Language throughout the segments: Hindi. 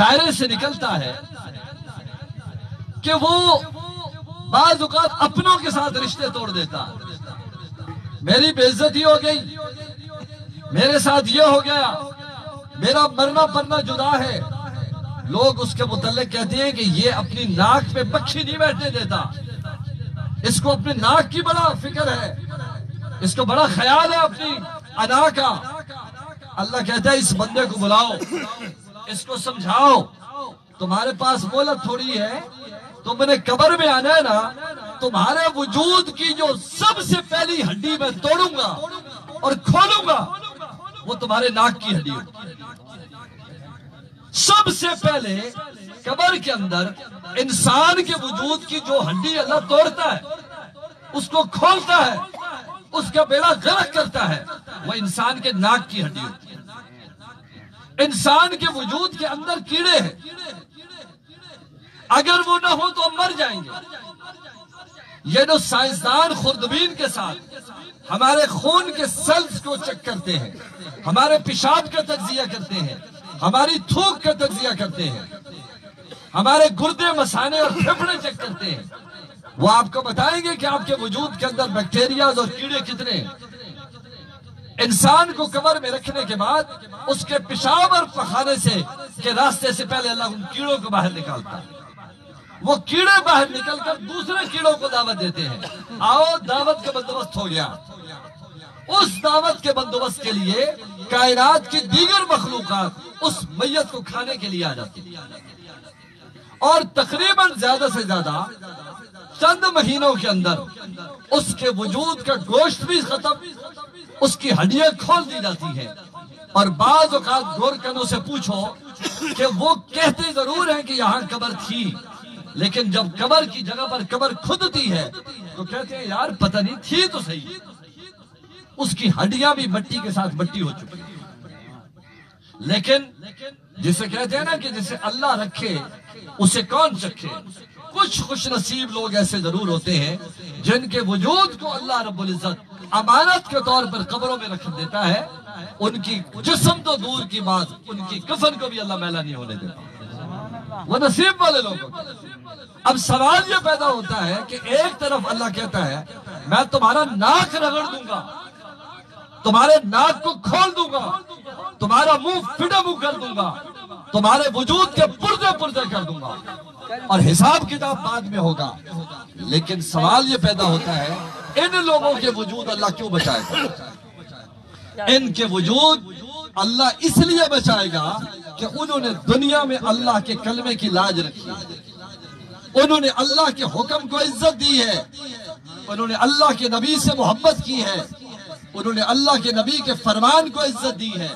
दायरे से निकलता है कि वो बाजुकात अपनों के साथ रिश्ते तोड़ देता। मेरी बेइज्जती हो गई। मेरे साथ ये हो गया। मेरा मरना पड़ना जुदा है। लोग उसके मुतलक कहते हैं कि ये अपनी नाक पे पक्षी नहीं बैठने देता। इसको अपने नाक की बड़ा फ़िक्र है। इसको बड़ा ख्याल है अपनी अना का। अल्लाह कहता है, इस बंदे को बुलाओ। इसको समझाओ। तुम्हारे पास मोहलत थोड़ी है, तुमने कबर में आना है ना, तुम्हारे वजूद की जो सबसे पहली हड्डी मैं तोड़ूँगा और खोलूँगा, वो तुम्हारे नाक की हड्डी सबसे पहले कबर के अंदर इंसान के वजूद की जो हड्डी अल्लाह तोड़ता है, उसको खोलता है, उसका बेड़ा गर्क करता है वह इंसान के नाक की हड्डी होती है इंसान के वजूद के अंदर कीड़े हैं। अगर वो ना हो तो मर जाएँगे। ये जो साइंसदान खुर्दबीन के साथ हमारे खून के सेल्स को चेक करते हैं, हमारे पेशाब का तजिया करते हैं, हमारी थूक का तजिया करते हैं, हमारे गुर्दे, मसाने और फेफड़े चेक करते हैं। वो आपको बताएँगे कि आपके वजूद के अंदर बैक्टीरिया और कीड़े कितने इंसान को कमर में रखने के बाद उसके पेशाब और पखाने से के रास्ते से पहले अल्लाह उन कीड़ों को बाहर निकालता है। वो कीड़े बाहर निकलकर दूसरे कीड़ों को दावत देते हैं। आओ, दावत का बंदोबस्त हो गया। उस दावत के बंदोबस्त के लिए कायनात की दीगर मखलूक उस मैयत को खाने के लिए आ जाती और तकरीबन ज़्यादा से ज़्यादा चंद महीनों के अंदर उसके वजूद का गोश्त भी खत्म। उसकी हड्डियाँ खोल दी जाती है। और बाज औकात गोरकनों से पूछो कि वो कहते ज़रूर हैं कि यहाँ कबर थी, लेकिन जब कबर की जगह पर कबर खुदती है तो कहते हैं, यार, पता नहीं, थी तो सही। उसकी हड्डियाँ भी मट्टी के साथ मट्टी हो चुकी है। लेकिन जिसे कहते हैं ना कि जिसे अल्लाह रखे, उसे कौन चखे? कुछ खुश नसीब लोग ऐसे ज़रूर होते हैं जिनके वजूद को अल्लाह रब्बुल इज़्ज़त अमानत के तौर पर कब्रों में रख देता है, उनकी जिसम तो दूर की बात, उनकी कफन को भी अल्लाह मैला नहीं होने देता। वो नसीब वाले लोग अब सवाल ये पैदा होता है कि एक तरफ़ अल्लाह कहता है, मैं तुम्हारा नाक रगड़ दूँगा, तुम्हारे नाक को खोल दूँगा, तुम्हारा मुँह फिटे मुँह कर दूँगा, तुम्हारे वजूद के पुर्जे पुर्जे कर दूँगा। और हिसाब किताब बाद में होगा। लेकिन सवाल ये पैदा होता है इन लोगों के वजूद अल्लाह क्यों बचाएगा? इनके वजूद अल्लाह इसलिए बचाएगा कि उन्होंने दुनिया में अल्लाह के कलमे की लाज रखी उन्होंने अल्लाह के हुक्म को इज़्ज़त दी है। उन्होंने अल्लाह के नबी से मोहब्बत की है। उन्होंने अल्लाह के नबी के फरमान को इज़्ज़त दी है।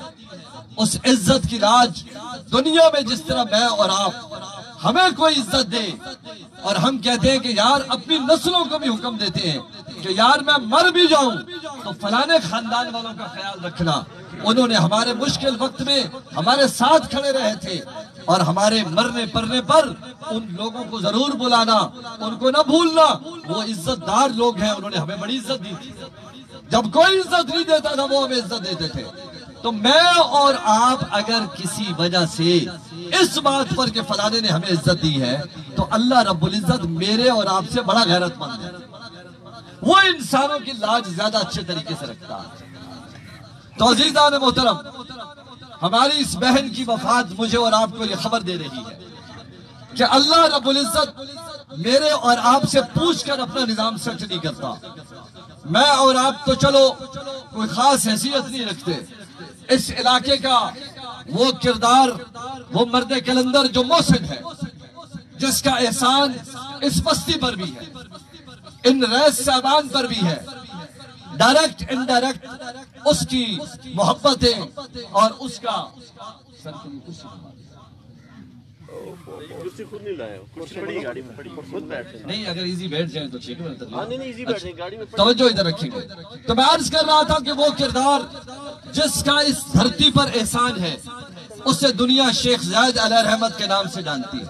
उस इज़्ज़त की लाज दुनिया में जिस तरह मैं और आप, हमें कोई इज़्ज़त दे और हम कहते हैं कि यार अपनी नस्लों को भी हुक्म देते हैं। कि यार मैं मर भी जाऊँ तो फलाने खानदान वालों का ख्याल रखना। उन्होंने हमारे मुश्किल वक्त में हमारे साथ खड़े रहे थे और हमारे मरने पड़ने पर उन लोगों को ज़रूर बुलाना, उनको ना भूलना। वो इज्जतदार लोग हैं, उन्होंने हमें बड़ी इज़्ज़त दी थी। जब कोई इज़्ज़त नहीं देता था, वो हमें इज़्ज़त देते थे। तो मैं और आप अगर किसी वजह से इस बात पर के फलाने ने हमें इज़्ज़त दी है तो अल्लाह रब्बुल इज़्ज़त मेरे और आपसे बड़ा गैरतमंद है। वो इंसानों की लाज ज़्यादा अच्छे तरीके से रखता है। तो अजीजा ने मोहतरम, हमारी इस बहन की वफात मुझे और आपको ये खबर दे रही है कि अल्लाह रब्बुल इज़्ज़त मेरे और आपसे पूछ कर अपना निज़ाम सेट नहीं करता। मैं और आप तो चलो, कोई खास हैसियत नहीं रखते। इस इलाके का वो किरदार, वो मर्द कलंदर जो मोहसिन है, जिसका एहसान इस बस्ती पर भी है। इन रैस सामान पर भी है। डायरेक्ट इनडायरेक्ट उसकी मोहब्बतें और उसका नहीं अगर इजी बैठ जाए तो ठीक है हाँ नहीं नहीं इजी बैठने गाड़ी में तवज्जो इधर रखेंगे। तो मैं अर्ज़ कर रहा था कि वो किरदार जिसका इस धरती पर एहसान है उससे दुनिया शेख जायद अल रहमत के नाम से जानती है।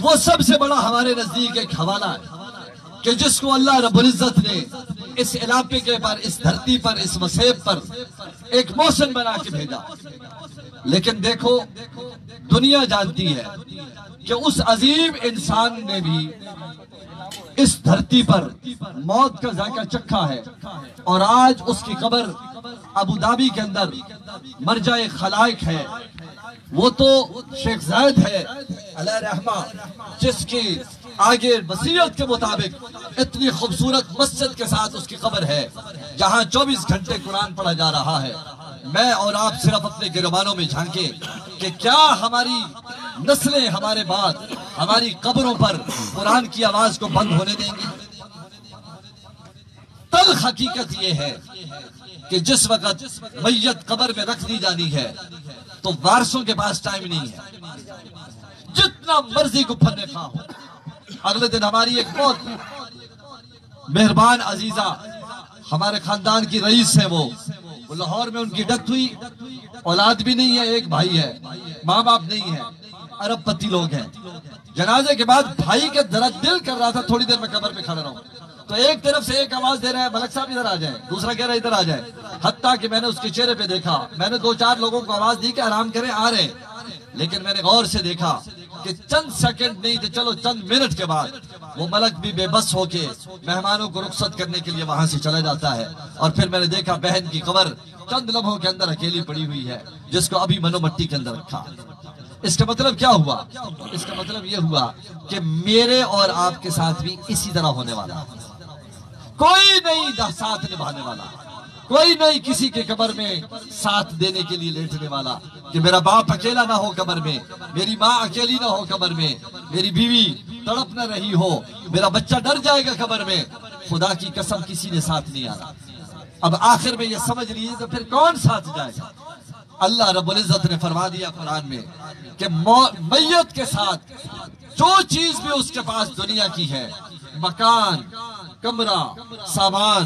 वो सबसे बड़ा हमारे नज़दीक एक हवाला है। कि जिसको अल्लाह रब्बुल इज़्ज़त ने इस इलाके के पर, इस धरती पर, इस वसेब पर एक मौसम बना के भेजा। लेकिन देखो, दुनिया जानती है कि उस अजीम इंसान ने भी इस धरती पर मौत का जायका चखा है। और आज उसकी कब्र अबू धाबी के अंदर मरजाए खलायक है। वो तो शेख जायद है अल्लाह रहमा, जिसकी आगे वसीयत के मुताबिक इतनी खूबसूरत मस्जिद के साथ उसकी खबर है, जहाँ 24 घंटे कुरान पढ़ा जा रहा है। मैं और आप सिर्फ़ अपने गिरबानों में झांके कि क्या हमारी नस्लें हमारे बाद हमारी कब्रों पर कुरान की आवाज़ को बंद होने देंगी? तल हकीकत यह है कि जिस वक्त मैयत कब्र में रख दी जानी है तो वारसों के पास टाइम नहीं है। जितना मर्ज़ी गुफर ने खा हो। अगले दिन हमारी एक बहुत मेहरबान अजीजा, हमारे खानदान की रईस है वो। लाहौर में उनकी डेथ हुई। औलाद भी नहीं है, एक भाई है। माँ बाप नहीं है। अरब पति लोग हैं। जनाजे के बाद भाई के जरा दिल कर रहा था, थोड़ी देर में कबर में खड़ा रहूँ। तो एक तरफ़ से एक आवाज़ दे रहा है, मलक साहब इधर आ जाए। दूसरा कह रहा है, इधर आ जाए। हत्या कि मैंने उसके चेहरे पे देखा। मैंने दो चार लोगों को आवाज़ दी कि आराम करें, आ रहे लेकिन मैंने गौर से देखा कि चंद सेकंड नहीं थे चलो चंद मिनट के बाद वो मलक भी बेबस होके मेहमानों को रुखसत करने के लिए वहाँ से चला जाता है। और फिर मैंने देखा बहन की कबर चंद लम्हों के अंदर अकेली पड़ी हुई है, जिसको अभी मनो मट्टी के अंदर रखा। इसका मतलब क्या हुआ? इसका मतलब यह हुआ कि मेरे और आपके साथ भी इसी तरह होने वाला कोई नहीं साथ निभाने वाला। कोई नहीं किसी के कबर में साथ देने के लिए लेटने वाला। कि मेरा बाप अकेला ना हो कमर में, मेरी माँ अकेली ना हो कमर में, मेरी बीवी तड़प न रही हो, मेरा बच्चा डर जाएगा कमर में। खुदा की कसम किसी ने साथ नहीं आना। अब आखिर में ये समझ लीजिए तो फिर कौन साथ जाएगा? अल्लाह रब्बुल इज़्ज़त ने फरमा दिया कुरान में कि मैयत के साथ जो चीज़ भी उसके पास दुनिया की है, मकान, कमरा, सामान,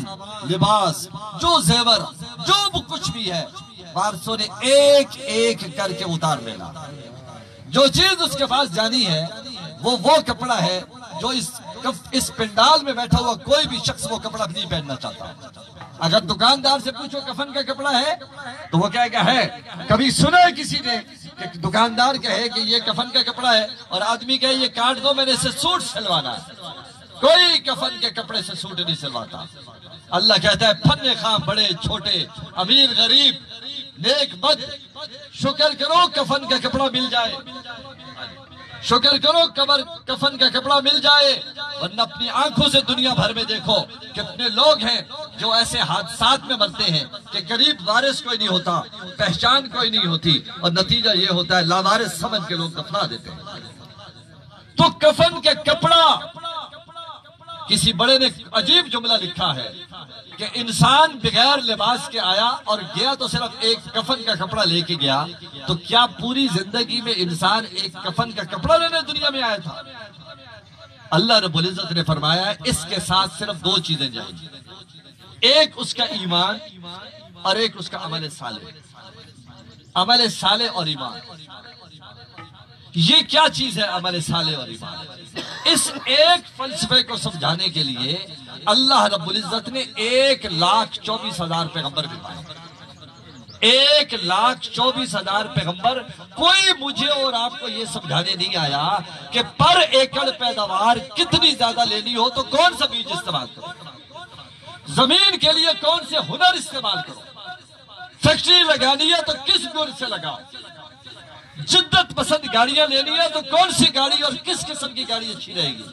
लिबास, जो जेवर, जो कुछ भी है वारसों ने एक एक करके उतार लेना। जो चीज़ उसके पास जानी है, वो वो कपड़ा है, जो इस इस पंडाल में बैठा हुआ कोई भी शख्स वो कपड़ा नहीं पहनना चाहता। अगर दुकानदार से पूछो कफन का कपड़ा है तो वो क्या है। कभी सुना है किसी ने कि दुकानदार कहे कि ये कफन का कपड़ा है और आदमी कहे, ये काट दो, मैंने इसे सूट सिलवाना है। कोई कफन के कपड़े से सूट नहीं सिलवाता। अल्लाह कहता है फन खां बड़े, छोटे, अमीर, गरीब नेक बद, शुक्र करो कफन का कपड़ा मिल जाए। शुक्र करो कबर, कफन का कपड़ा मिल जाए, वरना अपनी आँखों से दुनिया भर में देखो कितने लोग हैं जो ऐसे हादसा में मरते हैं कि करीब वारिस कोई नहीं होता, पहचान कोई नहीं होती, और नतीजा ये होता है, लावारिस समझ के लोग दफना देते हैं। तो कफन के कपड़ा किसी बड़े ने अजीब जुमला लिखा है कि इंसान बगैर लिबास के आया और गया तो सिर्फ़ एक कफन का कपड़ा लेके गया। तो क्या पूरी ज़िंदगी में इंसान एक कफन का कपड़ा लेने दुनिया में आया था? अल्लाह रब्बुल इज़्ज़त ने फरमाया, इसके साथ सिर्फ़ दो चीज़ें जाएँगी। एक उसका ईमान और एक उसका अमल साले। अमल साले और ईमान। ये क्या चीज़ है अमल साले और ईमान? इस एक फलसफे को समझाने के लिए अल्लाह रब्बुल इज़्ज़त ने एक लाख चौबीस हज़ार पैगंबर भिजवाए एक लाख चौबीस हज़ार पैगंबर कोई मुझे और आपको ये समझाने नहीं आया कि पर एकड़ पैदावार कितनी ज़्यादा लेनी हो तो कौन सा बीज इस्तेमाल करो? ज़मीन के लिए कौन से हुनर इस्तेमाल करो? फैक्ट्री लगानी है तो किस गुण से लगाओ? जिद्दत पसंद गाड़ियाँ लेनी है तो कौन सी गाड़ी और किस किस्म की गाड़ी अच्छी रहेगी?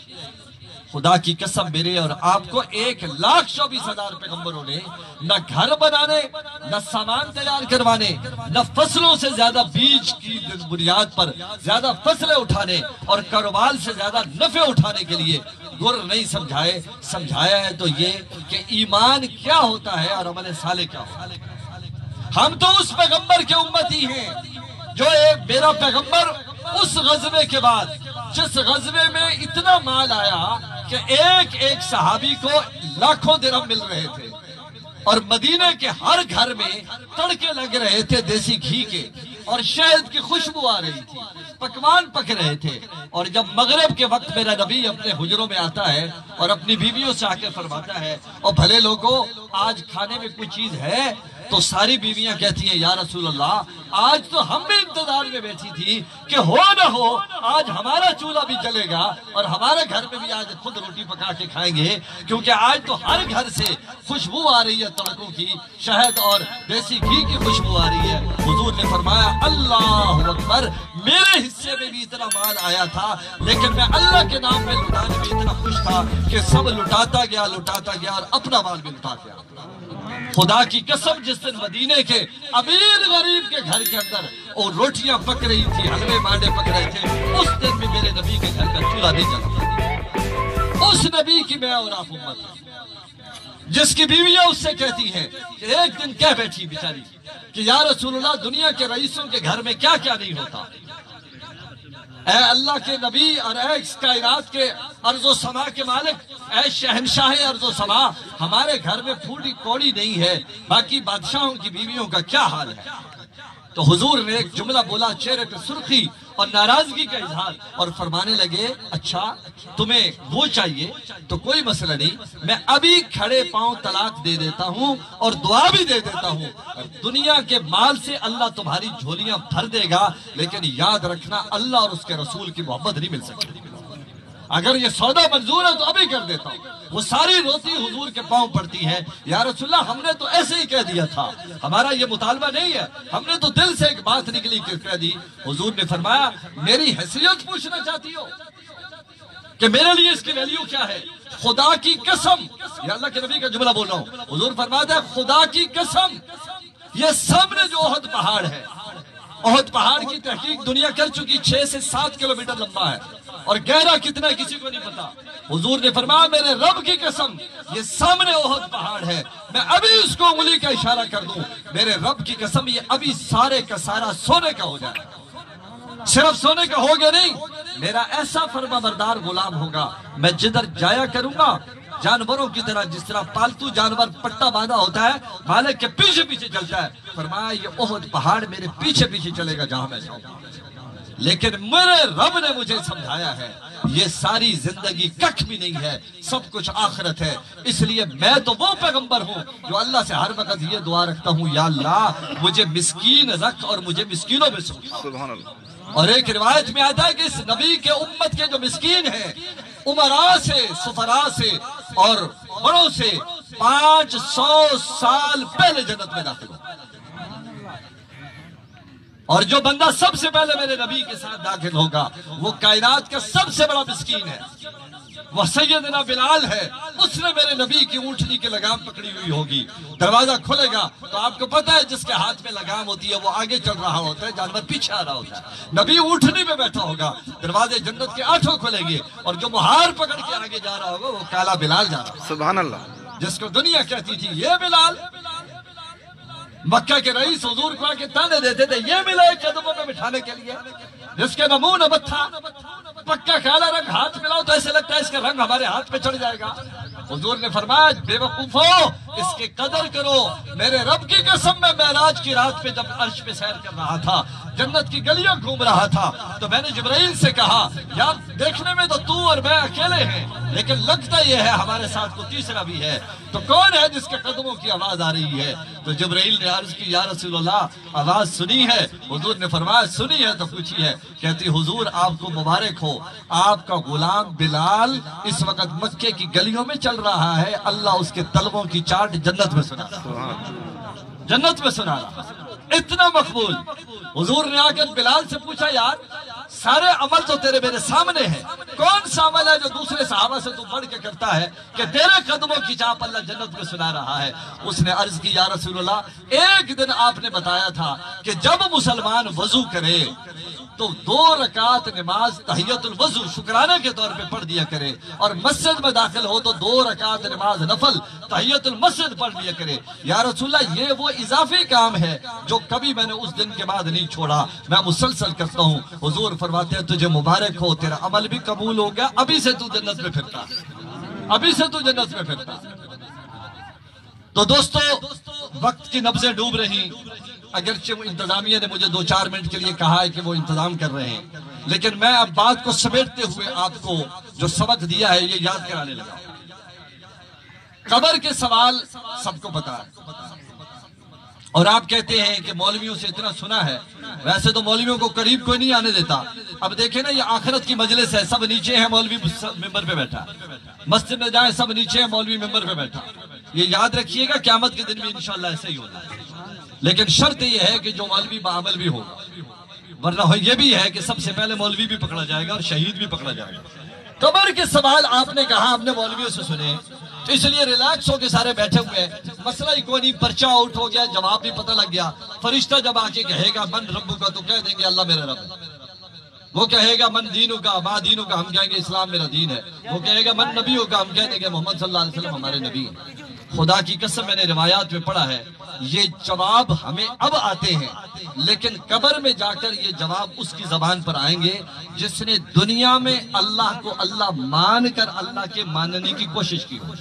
खुदा की कसम मेरे और आपको एक लाख चौबीस हज़ार पैगम्बरों ने न घर बनाने, न सामान तैयार करवाने, न फ़सलों से ज़्यादा बीज की बुनियाद पर ज़्यादा फ़सलें उठाने और कारोबार से ज़्यादा नफे उठाने के लिए गुर नहीं समझाए। समझाया है तो ये कि ईमान क्या होता है और अमल साले क्या होता है। हम तो उस पैगंबर के उम्मत ही हैं। जो एक मेरा पैगंबर उस गजबे के बाद, जिस गजबे में इतना माल आया कि एक एक सहाबी को लाखों दिरम मिल रहे थे। और मदीने के हर घर में तड़के लग रहे थे देसी घी के, और शहद की खुशबू आ रही थी, पकवान पक रहे थे। और जब मगरब के वक्त मेरा नबी अपने हुजरों में आता है और अपनी बीवियों से आके फरमाता है और भले लोगों, आज खाने में कोई चीज़ है? तो सारी बीवियाँ कहती हैं, या रसूल अल्लाह आज तो हम भी इंतज़ार में बैठी थी कि हो ना हो, आज हमारा चूल्हा भी जलेगा और हमारे घर में भी आज खुद रोटी पका के खाएँगे, क्योंकि आज तो हर घर से खुशबू आ रही है तड़कों की, शहद और देसी घी की खुशबू आ रही है। हुजूर ने फरमाया, अल्लाह अकबर, मेरे हिस्से में भी इतना माल आया था, लेकिन मैं अल्लाह के नाम पे लुटाने में इतना खुश था कि सब लुटाता गया लुटाता गया और अपना माल भी लुटा गया। खुदा की कसम, जिस दिन मदीने के अमीर गरीब के घर के अंदर वो रोटियाँ पक रही थी, हलवे मांडे पक रहे थे, उस दिन भी मेरे नबी के घर का चूल्हा नहीं जला उस नबी की मैं और आप उम्मत जिसकी बीवियाँ उससे कहती हैं कि एक दिन कह बैठी बेचारी कि यार रसूलुल्लाह, दुनिया के रईसों के घर में क्या क्या नहीं होता? ए अल्लाह के नबी और ए इस कायनात के अर्जो समा के मालिक ए शहनशाह अर्जो समा, हमारे घर में फूटी कौड़ी नहीं है, बाकी बादशाहों की बीवियों का क्या हाल है? तो हुजूर ने एक जुमला बोला, चेहरे पे सुर्खी और नाराज़गी का इजहार। और फरमाने लगे अच्छा तुम्हें वो चाहिए तो कोई मसला नहीं, मैं अभी खड़े पाँव तलाक दे देता हूँ और दुआ भी दे देता हूँ। दुनिया के माल से अल्लाह तुम्हारी झोलियाँ भर देगा, लेकिन याद रखना, अल्लाह और उसके रसूल की मोहब्बत नहीं मिल सकती। अगर ये सौदा मंजूर है तो अभी कर देता हूँ। वो सारी रोती हुजूर के पाँव पड़ती है। या रसुल्ला हमने तो ऐसे ही कह दिया था। हमारा ये मुतालबा नहीं है। हमने तो दिल से एक बात निकली कह दी, हुजूर ने फरमाया, मेरी हैसियत पूछना चाहती हो कि मेरे लिए इसकी वैल्यू क्या है? खुदा की कसम। या अल्लाह के नबी का जुमला बोल रहा हूँ। हुजूर फरमाता खुदा की कसम, ये सामने जो ओहद पहाड़ है, ओहद पहाड़ की तहकीक दुनिया कर चुकी, छह से सात किलोमीटर लंबा है। और गहरा कितना किसी को नहीं पता। हुजूर ने फरमाया, मेरे रब की कसम, ये सामने ओहद पहाड़ है। मैं अभी उसको उंगली का इशारा कर दूँ। मेरे रब की कसम, ये अभी सारे का सारा सोने का हो जाए। सिर्फ़ सोने का हो गया नहीं, मेरा ऐसा फर्मा बरदार गुलाम होगा। मैं जिधर जाया करूँगा, जानवरों की तरह जिस तरह पालतू जानवर पट्टा बांधा होता है मालिक के पीछे पीछे चलता है। फरमाया, ये ओहद पहाड़ मेरे पीछे पीछे चलेगा जहाँ मैं जाऊँगा। लेकिन मेरे रब ने मुझे समझाया है ये सारी ज़िंदगी कख भी नहीं है सब कुछ आखिरत है। इसलिए मैं तो वो पैगंबर हूँ जो अल्लाह से हर वक्त ये दुआ रखता हूँ या अल्लाह मुझे मिस्कीन रख और मुझे मिस्कीनों में सुन और एक रिवायत में आता है कि इस नबी के उम्मत के जो मिस्कीन है उमरा से सुफरा से और बड़ों से पाँच सौ साल पहले जन्नत में दाखिल हो और जो बंदा सबसे पहले मेरे नबी के साथ दाखिल होगा वो कायनात का सबसे बड़ा मिस्कीन है। वह सैयदना बिलाल है। उसने मेरे नबी की ऊँटनी की लगाम पकड़ी हुई होगी। दरवाज़ा खुलेगा तो आपको पता है जिसके हाथ में लगाम होती है वो आगे चल रहा होता है जानवर पीछे आ रहा होता है। नबी ऊँटनी में बैठा होगा। दरवाजे जन्नत के आठों खुलेंगे और जो मुहार पकड़ के आगे जा रहा होगा वो काला बिलाल जा रहा सुबह अल्लाह जिसको दुनिया कहती थी ये बिलाल मक्का के रईस हजूर को आके ताने देते थे, ये मिला एक कदमों में बिठाने के लिए। जिसके नमून मत्था, पक्का काला रंग हाथ मिलाओ तो ऐसे लगता है इसका रंग हमारे हाथ पे चढ़ जाएगा। हजूर ने फरमाया, बेवकूफो, इसके कदर करो, मेरे रब की कसम में महराज की रात पे जब अर्श पे सैर कर रहा था जन्नत की गलियों घूम रहा था। तो मैंने जबराइल से कहा यार देखने में तो तू और मैं अकेले हैं लेकिन लगता यह है हमारे साथ को तीसरा भी है। तो कौन है जिसके कदमों की आवाज़ आ रही है? तो जबराइल ने अर्ज़ की या रसूलुल्लाह आवाज़ सुनी है। हुजूर ने फरमाया सुनी है। तो पूछी है कहती हुजूर आपको मुबारक हो। आपका गुलाम बिलाल इस वक्त मक्के की गलियों में चल रहा है। अल्लाह उसके तलबों की चाट जन्नत में सुना जन्नत में सुना रहा इतना मकबूल। हजूर ने आकर बिलाल से पूछा, यार, सारे अमल तो तेरे मेरे सामने है। कौन सा अमल है जो दूसरे सहाबा से तू बढ़ के करता है कि तेरे कदमों की चाप अल्लाह जन्नत में सुना रहा है? उसने अर्ज़ की, या एक दिन आपने बताया था कि जब मुसलमान वज़ू करे तो दो रकात नमाज़ तहियतुल वज़ू शुक्राने के तौर पे पढ़ दिया करे। और मस्जिद में दाखिल हो तो दो रकात नमाज़ नफल तहियतुल मस्जिद पढ़ दिया करे। या रसूल्ला ये वो इजाफी काम है जो कभी मैंने उस दिन के बाद नहीं छोड़ा। मैं मुसलसल करता हूँ। हुजूर फरमाते हैं, तुझे मुबारक हो, तेरा अमल भी कबूल हो गया। अभी से तू जन्नत में फिरता। अभी से तू जन्नत में फिरता। तो दोस्तों, वक्त की नब्जें डूब रही। अगरचे वो इंतजामिया ने मुझे दो चार मिनट के लिए कहा है कि वो इंतज़ाम कर रहे हैं। लेकिन मैं अब बात को समेटते हुए आपको जो सबक दिया है, ये याद कराने लगा कबर के सवाल सबको पता है। और आप कहते हैं कि मौलवियों से इतना सुना है। वैसे तो मौलवियों को करीब कोई नहीं आने देता। अब देखे ना, ये आखिरत की मजलिस है, सब नीचे है, मौलवी मेंबर पे बैठा। मस्जिद में जाए, सब नीचे है, मौलवी मेंबर पे बैठा। ये याद रखिएगा, क्यामत के दिन भी इंशाल्लाह ऐसे ही होना है। लेकिन शर्त यह है कि जो मौलवी बामल भी होगा, वरना हो ये भी है कि सबसे पहले मौलवी भी पकड़ा जाएगा और शहीद भी पकड़ा जाएगा। कबर के सवाल आपने कहा आपने मौलवियों से सुने तो इसलिए रिलैक्स होकर सारे बैठे हुए हैं। मसला ही कोई नहीं, पर्चा आउट हो गया, जवाब भी पता लग गया। फरिश्ता जब आके कहेगा, मन रब्बू का तो कह देंगे, अल्लाह मेरा रब वो कहेगा, मन दीनों का मा दीनों का, हम कहेंगे, इस्लाम मेरा दीन है। वो कहेगा, मन नबियों का, हम कह देंगे, मोहम्मद सल्लल्लाहु अलैहि वसल्लम हमारे नबी खुदा की कसम मैंने रिवायात में पढ़ा है, ये जवाब हमें अब आते हैं। लेकिन कबर में जाकर ये जवाब उसकी जबान पर आएँगे, जिसने दुनिया में अल्लाह को अल्लाह मान कर अल्लाह के मानने की कोशिश की हो।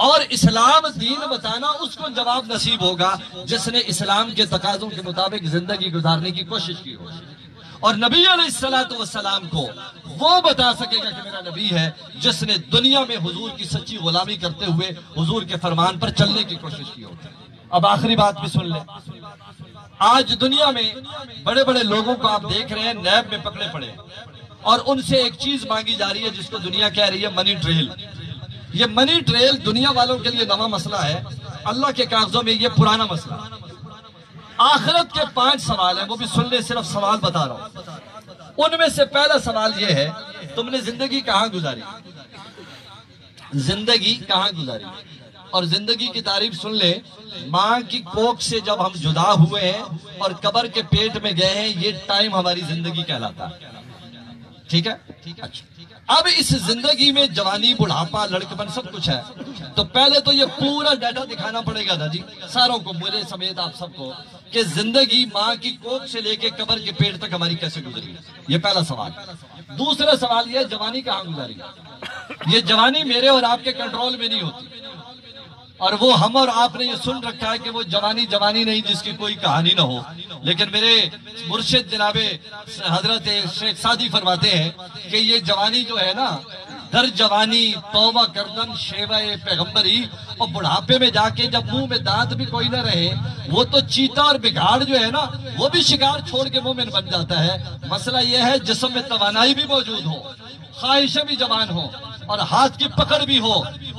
और इस्लाम दीन बताना उसको जवाब नसीब होगा, जिसने इस्लाम के तकाजों के मुताबिक ज़िंदगी गुजारने की कोशिश की हो। और नबी सलाम को वो बता सकेगा कि मेरा नबी है, जिसने दुनिया में हुजूर की सच्ची गुलामी करते हुए हुजूर के फरमान पर चलने की कोशिश की हो। अब आखिरी बात भी सुन ले। आज दुनिया में बड़े बड़े लोगों को आप देख रहे हैं, नैब में पकड़े पड़े और उनसे एक चीज़ मांगी जा रही है, जिसको दुनिया कह रही है मनी ट्रेल ये मनी ट्रेल दुनिया वालों के लिए नवा मसला है। अल्लाह के कागजों में ये पुराना मसला। आखिरत के पाँच सवाल है, वो भी सुन ले सिर्फ़ सवाल बता रहा हूँ। उनमें से पहला सवाल ये है, तुमने ज़िंदगी कहाँ गुजारी? ज़िंदगी कहाँ गुजारी? और ज़िंदगी की तारीफ़ सुन ले, माँ की कोख से जब हम जुदा हुए हैं और कबर के पेट में गए हैं, ये टाइम हमारी ज़िंदगी कहलाता ठीक है। ठीक है? अच्छा। अब इस ज़िंदगी में जवानी, बुढ़ापा, लड़कपन सब कुछ है। तो पहले तो ये पूरा डाटा दिखाना पड़ेगा दादी। सारों को मुझे समेत आप सबको, कि ज़िंदगी माँ की कोख से लेके कबर के पेट तक हमारी कैसे गुजरी? ये पहला सवाल। दूसरा सवाल ये, जवानी कहाँ गुजारी? ये जवानी मेरे और आपके कंट्रोल में नहीं होती। और वो हम और आपने ये सुन रखा है कि वो जवानी जवानी नहीं जिसकी कोई कहानी ना हो। लेकिन मेरे मुर्शिद जनाबे हज़रत शेख सादी फरमाते हैं कि ये जवानी जो है ना, दर जवानी, तोबा करदन शेवा पैगम्बरी और बुढ़ापे में जाके जब मुँह में दांत भी कोई ना रहे, वो तो चीता और बिगाड़ जो है ना, वो भी शिकार छोड़ के मुँह में बन जाता है। मसला ये है, जिसम में तवानाई भी मौजूद हो, ख्वाहिशें भी जवान हो और हाथ की पकड़ भी हो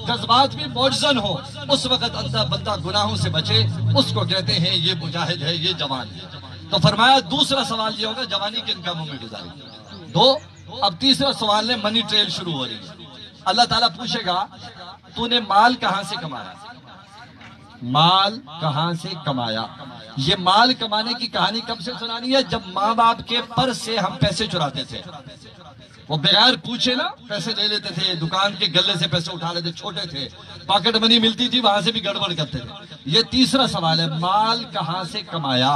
जज्बात भी मौजन हो, उस वक्त अंदर बंदा गुनाहों से बचे, उसको कहते हैं, ये मुजाहिद है, ये जवान है। तो फरमाया, दूसरा सवाल ये होगा, जवानी किन कामों में गुजारी? दो, अब तीसरा सवाल है, मनी ट्रेल शुरू हो रही है। अल्लाह ताला पूछेगा, तूने माल कहाँ से कमाया? माल कहाँ से कमाया? ये माल कमाने की कहानी कब से सुनानी है? जब माँ बाप के पर से हम पैसे चुराते थे। वो बगैर पूछे ना, पैसे ले लेते थे, दुकान के गले से पैसे उठा लेते, छोटे थे। पॉकेट मनी मिलती थी, वहाँ से भी गड़बड़ करते थे। ये तीसरा सवाल है, माल कहाँ से कमाया?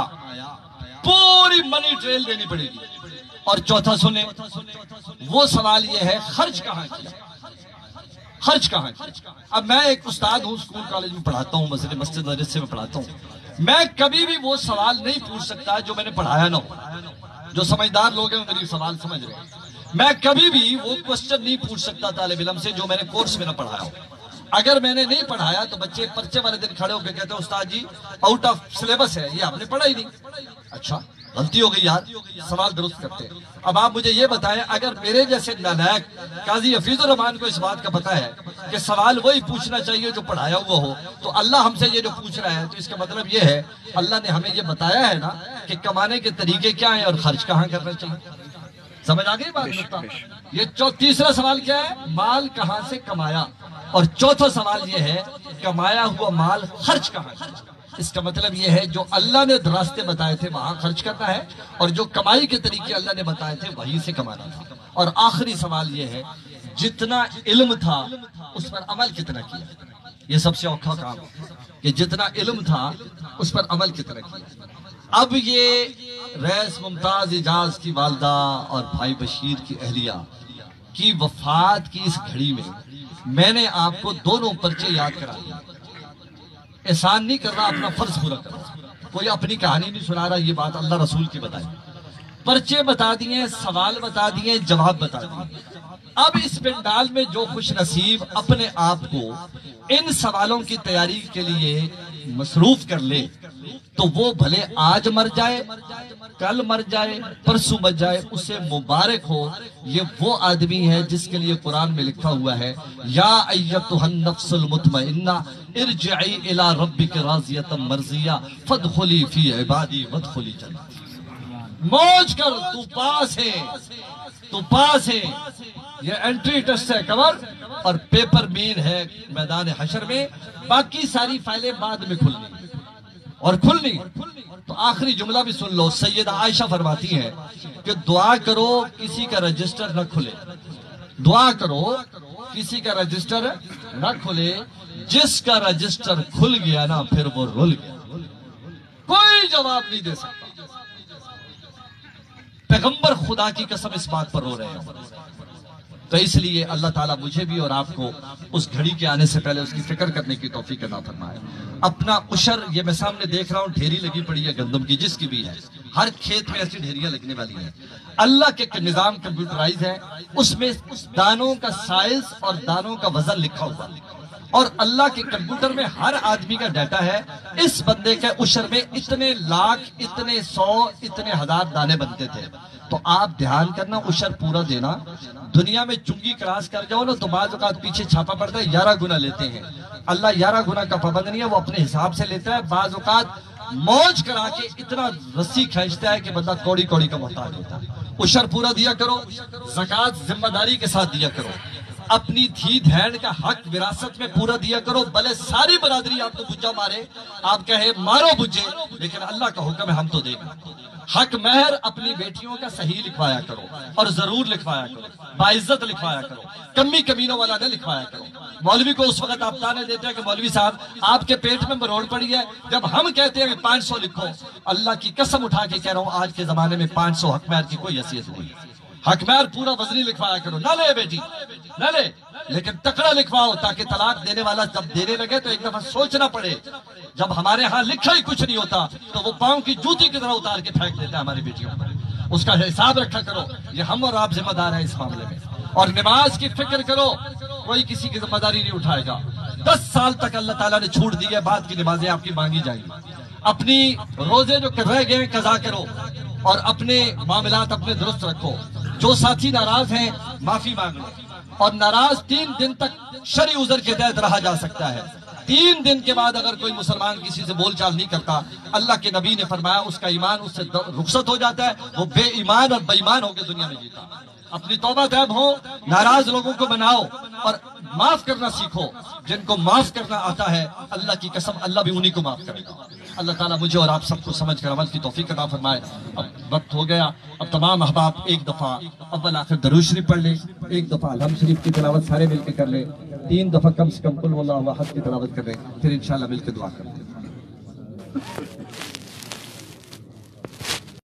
पूरी मनी ट्रेल देनी पड़ेगी। और चौथा सुने, वो सवाल ये है, खर्च कहाँ किया? खर्च कहाँ अब मैं एक उस्ताद हूँ, स्कूल कॉलेज में पढ़ाता हूँ मसले मस्जिद मदरसे में पढ़ाता हूँ। मैं कभी भी वो सवाल नहीं पूछ सकता जो मैंने पढ़ाया ना हो। जो समझदार लोग हैं मेरी सवाल समझ रहे हैं। मैं कभी भी वो क्वेश्चन नहीं पूछ सकता तालब इलम से जो मैंने कोर्स में ना पढ़ाया हो। अगर मैंने नहीं पढ़ाया तो बच्चे पर्चे वाले दिन खड़े होकर कहते उस्ताद जी आउट ऑफ़ सिलेबस है, ये आपने पढ़ा ही नहीं। अच्छा गलती हो गई यार, सवाल दुरुस्त करते हैं। अब आप मुझे ये बताएँ, अगर मेरे जैसे नालायक काजी हफीजुर रहमान को इस बात का पता है कि सवाल वही पूछना चाहिए जो पढ़ाया हुआ हो तो अल्लाह हमसे ये जो पूछ रहा है तो इसका मतलब ये है, अल्लाह ने हमें ये बताया है ना कि कमाने के तरीके क्या है और खर्च कहाँ करना चाहिए? समझ आ गई बात ये तीसरा सवाल क्या है? माल कहाँ से कमाया? और चौथा सवाल ये है कमाया हुआ माल खर्च कहाँ इसका मतलब ये है जो अल्लाह ने रास्ते बताए थे वहाँ खर्च करना है और जो कमाई के तरीके अल्लाह ने बताए थे वहीं से कमाना था। और आखिरी सवाल ये है जितना इल्म था उस पर अमल कितना किया? ये सबसे औखा काम कि जितना इल्म था उस पर अमल कितना किया? अब ये रैस मुमताज़ एजाज की वालदा और भाई बशीर की अहलिया की वफात की इस घड़ी में मैंने आपको दोनों पर्चे याद करा एहसान नहीं कर रहा, अपना फ़र्ज़ पूरा कर रहा। कोई अपनी कहानी नहीं सुना रहा, ये बात अल्लाह रसूल की बताई पर्चे बता दिए, सवाल बता दिए, जवाब बता दिए। अब इस पंडाल में जो खुश नसीब अपने आप को इन सवालों की तैयारी के लिए मसरूफ कर ले तो वो भले आज मर जाए, कल मर जाए, परसों मर जाए, उसे मुबारक हो। ये वो आदमी है जिसके लिए कुरान में लिखा हुआ है, या अय्यतुहन्नफ्सुल मुतमइन्ना इला रब्बिक राजियतम फदखुली फ़ी मौज कर, तू पास है, तू पास है। ये एंट्री टेस्ट है कवर और पेपर मेन है मैदान हशर में। बाकी सारी फाइलें बाद में खुलनी। और खुलनी? तो आखिरी जुमला भी सुन लो। सैयद आयशा फरमाती है कि दुआ करो किसी का रजिस्टर न खुले। दुआ करो किसी का रजिस्टर न खुले। जिसका रजिस्टर खुल गया ना, फिर वो रुल गया। कोई जवाब नहीं दे सकता। पैगंबर खुदा की कसम इस बात पर रो रहे हैं। तो इसलिए अल्लाह ताला मुझे भी और आपको उस घड़ी के आने से पहले उसकी फ़िक्र करने की तोफी करना फरमाए। अपना उशर, ये मैं सामने देख रहा हूँ, ढेरी लगी पड़ी है गंदम की, जिसकी भी है। हर खेत में ऐसी ढेरियाँ लगने वाली हैं। अल्लाह के निज़ाम कंप्यूटराइज है, उसमें दानों का साइज़ और दानों का वज़न लिखा हुआ। और अल्लाह के कंप्यूटर में हर आदमी का डाटा है, इस बंदे के उशर में इतने लाख, इतने सौ, इतने हज़ार दाने बनते थे। तो आप ध्यान करना, उशर पूरा देना। दुनिया में चुंगी क्रॉस कर जाओ ना तो बाज पीछे छापा पड़ता है ग्यारह गुना लेते हैं। अल्लाह ग्यारह गुना का पाबंद नहीं है, वो अपने हिसाब से लेता है। बाज मौज करा के इतना रस्सी खींचता है कि बंदा कौड़ी कौड़ी का मोहताज होता है। उशर पूरा दिया करो, जक़ात, ज़िम्मेदारी के साथ दिया करो। अपनी धी धैन का हक विरासत में पूरा दिया करो, भले सारी बरादरी आपको बुझा मारे, आप कहे, मारो बुझे, लेकिन अल्लाह का हुक्म है, हम तो देगा हक मेहर अपनी बेटियों का सही लिखवाया करो और ज़रूर लिखवाया करो। बाइज्जत लिखवाया करो। कमी कमीनों वाला ने लिखवाया करो। मौलवी को उस वक्त आप ताने देते हैं कि मौलवी साहब, आपके पेट में मरोड़ पड़ी है। जब हम कहते हैं कि पाँच सौ लिखो, अल्लाह की कसम उठा के कह रहा हूँ, आज के जमाने में पाँच सौ हक मेहर की कोई हैसियत नहीं। हकमैर पूरा वजनी लिखवाया करो। ना ले बेटी, ना ले। लेकिन तकड़ा लिखवाओ, ताकि तलाक देने वाला जब देने लगे तो एक दफ़ा सोचना पड़े। जब हमारे यहाँ लिखा ही कुछ नहीं होता तो वो पाँव की जूती की तरह उतार के फेंक देते हैं हमारी बेटियों पर। उसका हिसाब रखा करो, ये हम और आप जिम्मेदार हैं इस मामले में। और नमाज़ की फ़िक्र करो, कोई किसी की ज़िम्मेदारी नहीं उठाएगा। दस साल तक अल्लाह ताला ने छूट दी है, बाद की नमाजें आपकी मांगी जाएँगी। अपनी रोज़े जो रह गए कजा करो, और अपने मामला अपने दुरुस्त रखो। जो साथी नाराज़ हैं, माफ़ी मांग लो। और नाराज़ तीन दिन तक शरी उजर के तहत रहा जा सकता है। तीन दिन के बाद अगर कोई मुसलमान किसी से बोलचाल नहीं करता, अल्लाह के नबी ने फरमाया, उसका ईमान, उससे रुखसत हो जाता है, वो बेईमान और बेईमान होकर दुनिया में जीता। अपनी तोबा तैब हो, नाराज़ लोगों को बनाओ और माफ़ करना सीखो। जिनको माफ़ करना आता है, अल्लाह की कसम, अल्लाह भी उन्हीं को माफ़ करेगा। अल्लाह ताला मुझे और आप सबको समझ कर अमल की तोफ़ी का फरमाए। अब वक्त हो गया, अब तमाम अहबाब एक दफ़ा अव्वल, आखिर दरूज शरीफ पढ़ ले, एक दफ़ा अलहम शरीफ की तलावत सारे मिलकर कर ले, तीन दफ़ा कम से कम कुल वल्लाह की तलावत कर ले फिर इंशाल्लाह मिलकर दुआ कर ले